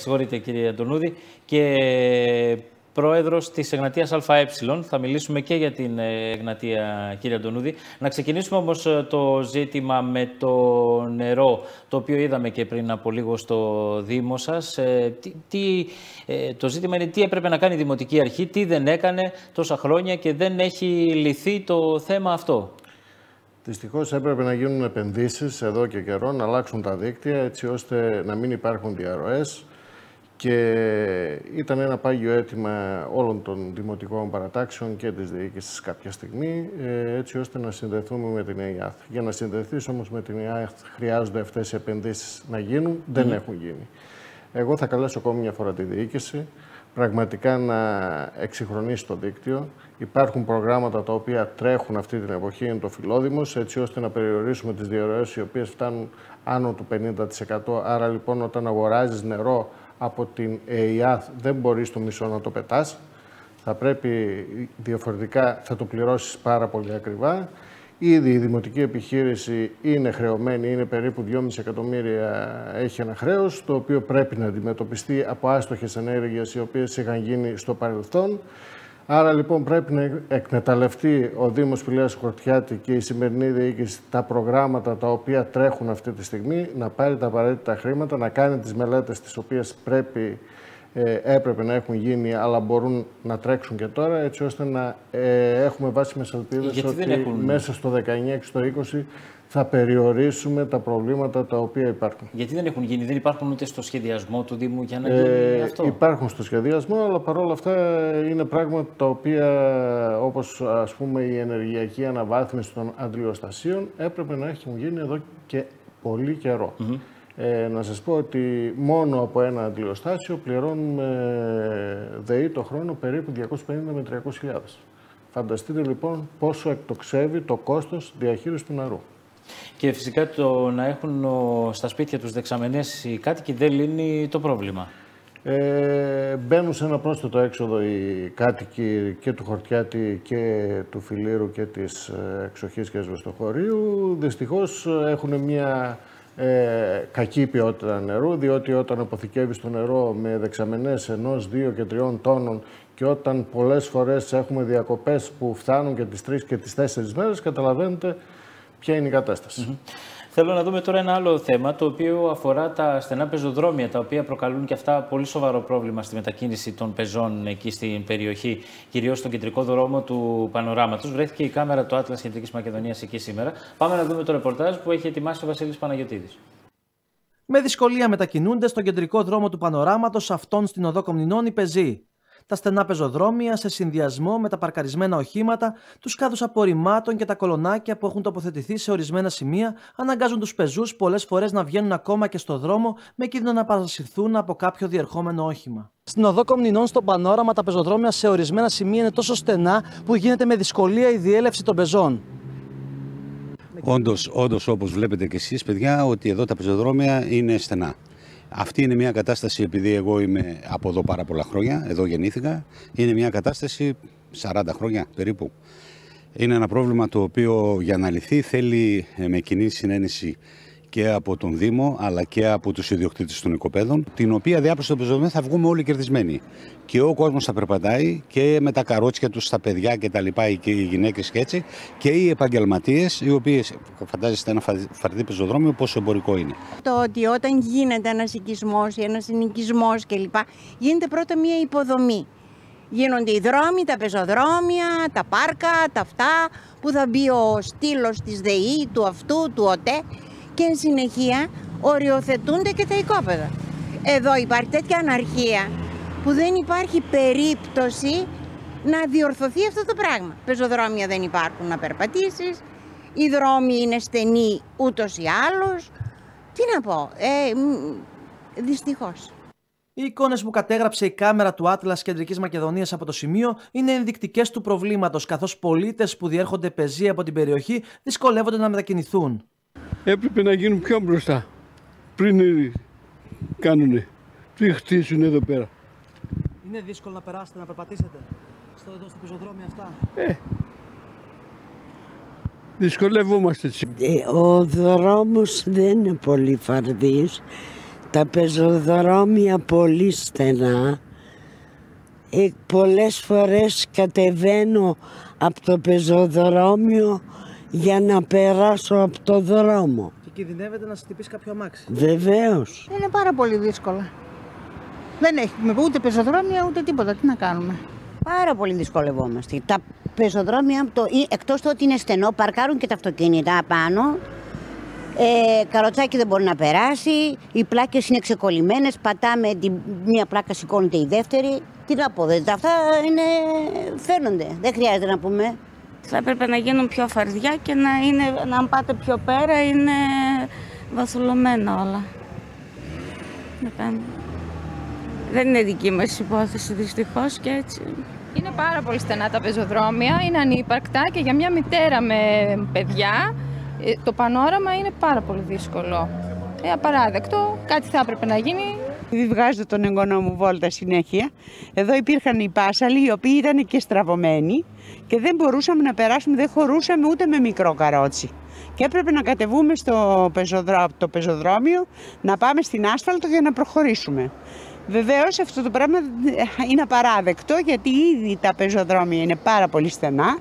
Συγχωρείτε κύριε Αντωνούδη. Και πρόεδρος της Εγνατίας ΑΕ. Θα μιλήσουμε και για την ε, Εγνατία, κύριε Αντωνούδη. Να ξεκινήσουμε όμως ε, το ζήτημα με το νερό, το οποίο είδαμε και πριν από λίγο στο Δήμο σας. Ε, τι, το ζήτημα είναι τι έπρεπε να κάνει η Δημοτική Αρχή, τι δεν έκανε τόσα χρόνια και δεν έχει λυθεί το θέμα αυτό. Δυστυχώς έπρεπε να γίνουν επενδύσεις εδώ και καιρό, να αλλάξουν τα δίκτυα έτσι ώστε να μην υπάρχουν διαρροές και ήταν ένα πάγιο αίτημα όλων των δημοτικών παρατάξεων και της διοίκησης κάποια στιγμή, ε, έτσι ώστε να συνδεθούμε με την ΕΙΑΘ. Για να συνδεθείς όμως με την ΕΙΑΘ χρειάζονται αυτές οι επενδύσεις να γίνουν, δεν έχουν γίνει. Εγώ θα καλέσω ακόμη μια φορά τη διοίκηση, πραγματικά να εξυγχρονίσει το δίκτυο. Υπάρχουν προγράμματα τα οποία τρέχουν αυτή την εποχή, είναι το φιλόδημος, έτσι ώστε να περιορίσουμε τις διαρροές οι οποίες φτάνουν άνω του 50%. Άρα λοιπόν όταν αγοράζεις νερό από την ΕΙΑΘ δεν μπορείς το μισό να το πετάς. Θα πρέπει διαφορετικά, θα το πληρώσεις πάρα πολύ ακριβά. Ήδη η δημοτική επιχείρηση είναι χρεωμένη, είναι περίπου 2,5 εκατομμύρια, έχει ένα χρέος, το οποίο πρέπει να αντιμετωπιστεί από άστοχες ενέργειες οι οποίες είχαν γίνει στο παρελθόν. Άρα λοιπόν πρέπει να εκμεταλλευτεί ο Δήμος Πηλέας Χορτιάτη και η σημερινή διοίκηση τα προγράμματα τα οποία τρέχουν αυτή τη στιγμή, να πάρει τα απαραίτητα χρήματα, να κάνει τις μελέτες τις οποίες πρέπει, ε, έπρεπε να έχουν γίνει αλλά μπορούν να τρέξουν και τώρα έτσι ώστε να ε, έχουμε βάσιμες ελπίδες ότι έχουν... μέσα στο 19 και στο 20 θα περιορίσουμε τα προβλήματα τα οποία υπάρχουν. Γιατί δεν έχουν γίνει, δεν υπάρχουν ούτε στο σχεδιασμό του Δήμου για να γίνει ε, αυτό; Υπάρχουν στο σχεδιασμό, αλλά παρόλα αυτά είναι πράγματα τα οποία, όπως ας πούμε η ενεργειακή αναβάθμιση των αντιλιοστασίων, έπρεπε να έχουν γίνει εδώ και πολύ καιρό. Ε, να σας πω ότι μόνο από ένα αντιλιοστάσιο πληρώνουμε ΔΕΗ το χρόνο περίπου 250 με 300.000. Φανταστείτε λοιπόν πόσο εκτοξεύει το κόστος διαχείρισης του νερού. Και φυσικά το να έχουν στα σπίτια τους δεξαμενές οι κάτοικοι δεν λύνει το πρόβλημα. Ε, μπαίνουν σε ένα πρόσθετο έξοδο οι κάτοικοι και του Χορτιάτη και του Φιλίρου και της ε, Εξοχής και Σβεστοχωρίου. Δυστυχώς έχουν μια ε, κακή ποιότητα νερού, διότι όταν αποθηκεύεις το νερό με δεξαμενές ενός, δύο και τριών τόνων και όταν πολλές φορές έχουμε διακοπές που φτάνουν και τις τρεις και τις τέσσερις μέρες, καταλαβαίνετε ποια είναι η κατάσταση; Θέλω να δούμε τώρα ένα άλλο θέμα, το οποίο αφορά τα στενά πεζοδρόμια, τα οποία προκαλούν και αυτά πολύ σοβαρό πρόβλημα στη μετακίνηση των πεζών εκεί στην περιοχή, κυρίως στον κεντρικό δρόμο του Πανοράματος. Βρέθηκε η κάμερα του Άτλα Κεντρικής Μακεδονίας εκεί σήμερα. Πάμε να δούμε το ρεπορτάζ που έχει ετοιμάσει ο Βασίλης Παναγιοτήδη. Με δυσκολία μετακινούνται στον κεντρικό δρόμο του Πανοράματος αυτών στην οδό Κομνηνών οι πεζοί τα στενά πεζοδρόμια σε συνδυασμό με τα παρκαρισμένα οχήματα, τους κάδους απορριμμάτων και τα κολονάκια που έχουν τοποθετηθεί σε ορισμένα σημεία αναγκάζουν τους πεζούς πολλές φορές να βγαίνουν ακόμα και στο δρόμο με κίνδυνο να παρασυρθούν από κάποιο διερχόμενο όχημα. Στην οδό Κομνηνών, στο πανόραμα, τα πεζοδρόμια σε ορισμένα σημεία είναι τόσο στενά που γίνεται με δυσκολία η διέλευση των πεζών. Όντως, όντως, όπως βλέπετε και εσείς παιδιά, ότι εδώ τα πεζοδρόμια είναι στενά. Αυτή είναι μια κατάσταση, επειδή εγώ είμαι από εδώ πάρα πολλά χρόνια, εδώ γεννήθηκα, είναι μια κατάσταση 40 χρόνια περίπου. Είναι ένα πρόβλημα το οποίο για να λυθεί θέλει ε, με κοινή συνένεση και από τον Δήμο αλλά και από τους ιδιοκτήτες των οικοπαίδων, την οποία διάπλωση των πεζοδρομίων θα βγούμε όλοι κερδισμένοι. Και ο κόσμος θα περπατάει και με τα καρότσια τους, τα παιδιά και τα λοιπά, και οι γυναίκες και έτσι, και οι επαγγελματίες, οι οποίες φαντάζεστε ένα φαρδί πεζοδρόμιο πόσο εμπορικό είναι. Το ότι όταν γίνεται ένας οικισμός ή ένας συνοικισμός κλπ., γίνεται πρώτα μια υποδομή. Γίνονται οι δρόμοι, τα πεζοδρόμια, τα πάρκα, τα αυτά που θα μπει ο στήλος της ΔΕΗ, του αυτού, του ΟΤΕ και εν συνεχεία οριοθετούνται και τα οικόπεδα. Εδώ υπάρχει τέτοια αναρχία που δεν υπάρχει περίπτωση να διορθωθεί αυτό το πράγμα. Πεζοδρόμια δεν υπάρχουν να περπατήσεις, οι δρόμοι είναι στενοί ούτως ή άλλως. Τι να πω, ε, δυστυχώς. Οι εικόνες που κατέγραψε η κάμερα του Άτλα Κεντρικής Μακεδονίας από το σημείο είναι ενδεικτικές του προβλήματος, καθώς πολίτες που διέρχονται πεζοί από την περιοχή δυσκολεύονται να μετακινηθούν έπρεπε να γίνουν πιο μπροστά πριν κάνουνε, πριν χτίσουν εδώ πέρα. Είναι δύσκολο να περάσετε, να περπατήσετε στο, εδώ στο πεζοδρόμιο αυτά; Ε, δυσκολεύομαστε. Ε, ο δρόμος δεν είναι πολύ φαρδής τα πεζοδρόμια πολύ στενά. Ε, πολλές φορές κατεβαίνω από το πεζοδρόμιο για να περάσω από το δρόμο. Και κινδυνεύεται να σας χτυπήσει κάποιο αμάξι. Βεβαίως. Είναι πάρα πολύ δύσκολα. Δεν έχουμε ούτε πεζοδρόμια ούτε τίποτα. Τι να κάνουμε; Πάρα πολύ δυσκολευόμαστε. Τα πεζοδρόμια, το, εκτός του ότι είναι στενό, παρκάρουν και τα αυτοκίνητα πάνω. Ε, καροτσάκι δεν μπορεί να περάσει, οι πλάκες είναι ξεκολλημένες, πατάμε την μία πλάκα, σηκώνεται η δεύτερη. Τι να πω, δεν, αυτά είναι, φαίνονται, δεν χρειάζεται να πούμε. Θα έπρεπε να γίνουν πιο φαρδιά και να, είναι, να πάτε πιο πέρα είναι βαθουλωμένα όλα. Δεν είναι δική μας υπόθεση δυστυχώς και έτσι. Είναι πάρα πολύ στενά τα πεζοδρόμια, είναι ανύπαρκτα και για μια μητέρα με παιδιά ε, το πανόραμα είναι πάρα πολύ δύσκολο. Ε, απαράδεκτο, κάτι θα έπρεπε να γίνει. Επειδή βγάζω τον εγγονό μου βόλτα συνέχεια, εδώ υπήρχαν οι πάσαλοι οι οποίοι ήταν και στραβωμένοι και δεν μπορούσαμε να περάσουμε, δεν χωρούσαμε ούτε με μικρό καρότσι. Και έπρεπε να κατεβούμε στο πεζοδρό, το πεζοδρόμιο, να πάμε στην άσφαλτο για να προχωρήσουμε. Βεβαίως αυτό το πράγμα είναι απαράδεκτο γιατί ήδη τα πεζοδρόμια είναι πάρα πολύ στενά.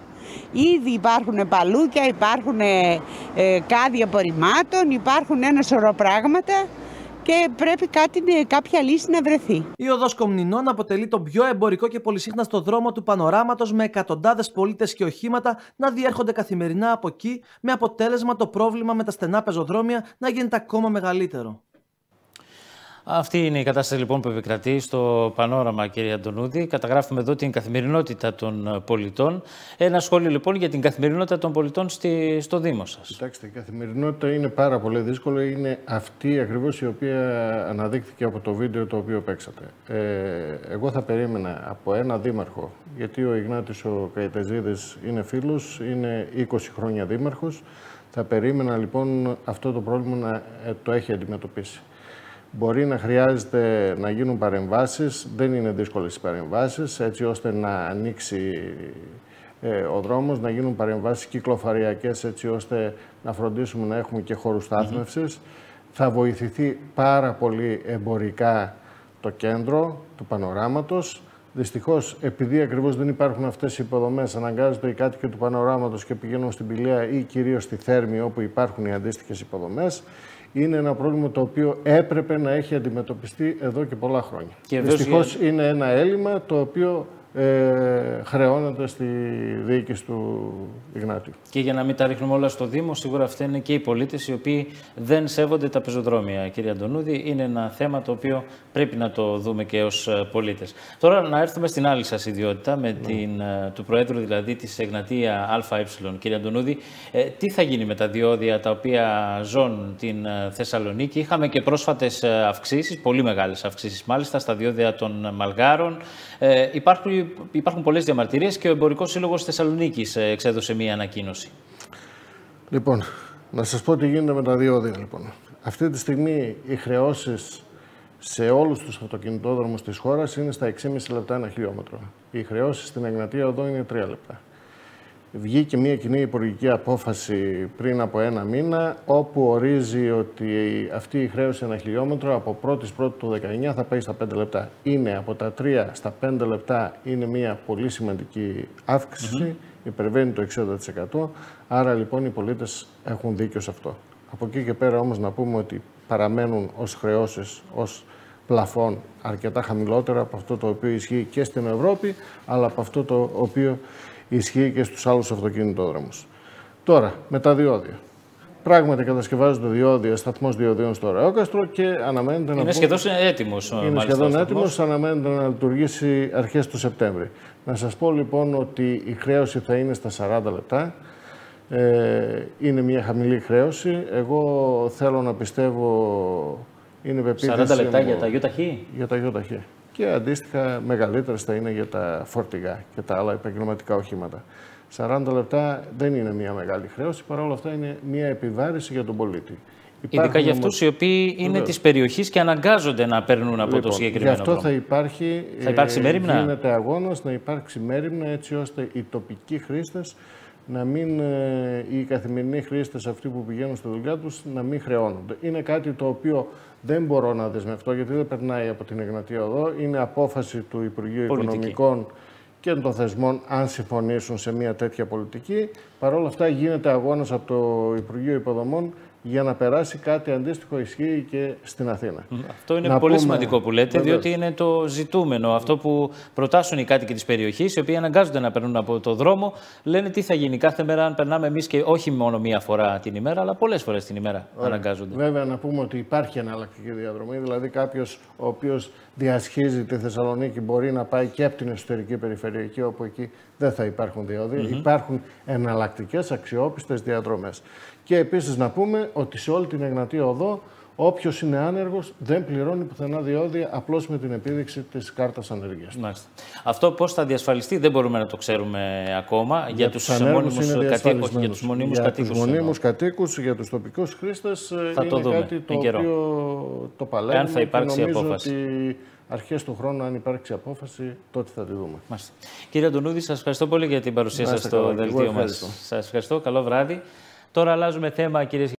Ήδη υπάρχουν παλούκια, υπάρχουν ε, ε, κάδια απορριμμάτων, υπάρχουν ένα σωρό πράγματα και πρέπει κάτι, ε, κάποια λύση να βρεθεί. Η οδός Κομνηνών αποτελεί τον πιο εμπορικό και πολυσύχναστο δρόμο του πανοράματος με εκατοντάδες πολίτες και οχήματα να διέρχονται καθημερινά από εκεί με αποτέλεσμα το πρόβλημα με τα στενά πεζοδρόμια να γίνεται ακόμα μεγαλύτερο. Αυτή είναι η κατάσταση λοιπόν που επικρατεί στο πανόραμα, κύριε Αντωνούδη. Καταγράφουμε εδώ την καθημερινότητα των πολιτών. Ένα σχόλιο λοιπόν για την καθημερινότητα των πολιτών στη, στο Δήμο σας. Κοιτάξτε, η καθημερινότητα είναι πάρα πολύ δύσκολη. Είναι αυτή ακριβώς η οποία αναδείχθηκε από το βίντεο το οποίο παίξατε. Ε, εγώ θα περίμενα από ένα δήμαρχο, γιατί ο Ιγνάτης ο Καϊτεζίδης είναι φίλος, είναι 20 χρόνια δήμαρχος. Θα περίμενα λοιπόν αυτό το πρόβλημα να ε, το έχει αντιμετωπίσει. Μπορεί να χρειάζεται να γίνουν παρεμβάσεις, δεν είναι δύσκολες οι παρεμβάσεις, έτσι ώστε να ανοίξει ε, ο δρόμος, να γίνουν παρεμβάσεις κυκλοφοριακές, έτσι ώστε να φροντίσουμε να έχουμε και χώρους στάθμευσης. Θα βοηθηθεί πάρα πολύ εμπορικά το κέντρο του πανοράματος. Δυστυχώς, επειδή ακριβώς δεν υπάρχουν αυτές οι υποδομές, αναγκάζονται οι κάτοικοι του πανοράματος και πηγαίνουν στην Πηλαία ή κυρίως στη Θέρμη, όπου υπάρχουν οι αντίστοιχες υποδομές είναι ένα πρόβλημα το οποίο έπρεπε να έχει αντιμετωπιστεί εδώ και πολλά χρόνια. Και Δυστυχώς είναι ένα έλλειμμα το οποίο ε, χρεώνεται στη διοίκηση του Ιγνάτιου. Και για να μην τα ρίχνουμε όλα στο Δήμο, σίγουρα αυτά είναι και οι πολίτες οι οποίοι δεν σέβονται τα πεζοδρόμια, κύριε Αντωνούδη. Είναι ένα θέμα το οποίο πρέπει να το δούμε και ως ε, πολίτες. Τώρα να έρθουμε στην άλλη σας ιδιότητα, με ναι. την, ε, του Προέδρου δηλαδή της Εγνατία ΑΕ, κύριε Αντωνούδη. Ε, τι θα γίνει με τα διόδια τα οποία ζουν την ε, Θεσσαλονίκη; Είχαμε και πρόσφατες αυξήσεις, πολύ μεγάλες αυξήσεις μάλιστα, στα διόδια των Μαλγάρων. Ε, υπάρχουν, υπάρχουν πολλές διαμαρτυρίες και ο Εμπορικός Σύλλογος Θεσσαλονίκης ε, εξέδωσε μία ανακοίνωση. Λοιπόν, να σας πω τι γίνεται με τα διόδια. Λοιπόν. Αυτή τη στιγμή οι χρεώσεις σε όλους τους αυτοκινητόδρομους της χώρας είναι στα 6,5 λεπτά ένα χιλιόμετρο. Οι χρεώσεις στην Εγνατία οδό είναι 3 λεπτά. Βγήκε μια κοινή υπουργική απόφαση πριν από ένα μήνα, όπου ορίζει ότι αυτή η χρέωση ένα χιλιόμετρο από 1η Πρώτη του 19 θα πάει στα 5 λεπτά. Είναι από τα 3 στα 5 λεπτά είναι μια πολύ σημαντική αύξηση, mm-hmm. υπερβαίνει το 60%. Άρα λοιπόν οι πολίτες έχουν δίκιο σε αυτό. Από εκεί και πέρα όμως να πούμε ότι παραμένουν ως χρεώσεις, ως πλαφόν αρκετά χαμηλότερα από αυτό το οποίο ισχύει και στην Ευρώπη, αλλά από αυτό το οποίο ισχύει και στους άλλους αυτοκινητόδρομους. Τώρα, με τα διόδια. Πράγματι κατασκευάζονται διόδια, σταθμός διοδίων στο Ρεόκαστρο και αναμένεται να. Είναι σχεδόν έτοιμος. Είναι σχεδόν έτοιμος, αναμένεται να λειτουργήσει αρχές του Σεπτέμβρη. Να σας πω λοιπόν ότι η χρέωση θα είναι στα 40 λεπτά. Ε, είναι μια χαμηλή χρέωση. Εγώ θέλω να πιστεύω. Είναι 40 λεπτά για τα ΙΟΤΑΧΗ. Για τα ΙΟΤΑΧΗ και αντίστοιχα μεγαλύτερε θα είναι για τα φορτηγά και τα άλλα επαγγελματικά οχήματα. 40 λεπτά δεν είναι μια μεγάλη χρέωση, παρόλα αυτά είναι μια επιβάρηση για τον πολίτη. Ειδικά για αυτούς οι οποίοι είναι της περιοχής και αναγκάζονται να παίρνουν από λοιπόν, το συγκεκριμένο Γι' αυτό θα υπάρχει. Θα υπάρξει μέρημνα; Γίνεται αγώνας να υπάρξει μέρημνα έτσι ώστε οι τοπικοί χρήστες να μην, ε, οι καθημερινοί χρήστες αυτοί που πηγαίνουν στη δουλειά τους να μην χρεώνονται. Είναι κάτι το οποίο δεν μπορώ να δεσμευτώ γιατί δεν περνάει από την Εγνατία Οδό. Είναι απόφαση του Υπουργείου Πολιτική. Οικονομικών και των θεσμών αν συμφωνήσουν σε μια τέτοια πολιτική. Παρ' όλα αυτά γίνεται αγώνας από το Υπουργείο Υποδομών για να περάσει κάτι αντίστοιχο ισχύει και στην Αθήνα. Αυτό είναι Να πολύ πούμε- σημαντικό που λέτε, Βεβαίως. διότι είναι το ζητούμενο. Αυτό που προτάσουν οι κάτοικοι της περιοχής, οι οποίοι αναγκάζονται να περνούν από το δρόμο, λένε τι θα γίνει κάθε μέρα αν περνάμε εμείς και όχι μόνο μία φορά την ημέρα, αλλά πολλές φορές την ημέρα Ωραία. αναγκάζονται. Βέβαια, να πούμε ότι υπάρχει εναλλακτική διαδρομή. Δηλαδή, κάποιος ο οποίος διασχίζει τη Θεσσαλονίκη μπορεί να πάει και από την εσωτερική περιφερειακή, όπου εκεί δεν θα υπάρχουν διόδια. Μμμ. Υπάρχουν εναλλακτικές αξιόπιστες διαδρομές. Και επίσης να πούμε ότι σε όλη την Εγνατία Οδό, όποιος είναι άνεργος δεν πληρώνει πουθενά διόδια απλώς με την επίδειξη της κάρτας ανεργίας. Μάλιστα. Αυτό πώς θα διασφαλιστεί δεν μπορούμε να το ξέρουμε ακόμα για, τους τους ανέργους μόνιμου είναι κατοίκου, για διασφαλισμένους. του μονίμους Για κατοίκους. τους μονίμους κατοίκους, για τους τοπικούς χρήστες, ε, Θα είναι το δούμε κάτι το εν καιρό. οποίο το παλεύουμε Εάν θα υπάρξει και νομίζω απόφαση. ότι αρχές του χρόνου, αν υπάρξει απόφαση, τότε θα τη δούμε. Μάλιστα. Κύριε Αντωνούδη, σας ευχαριστώ πολύ για την παρουσία Να σας είστε στο καλά, και εγώ δελτίο μας. ευχαριστώ. Σας ευχαριστώ. Καλό βράδυ. Τώρα αλλάζουμε θέμα, κυρίες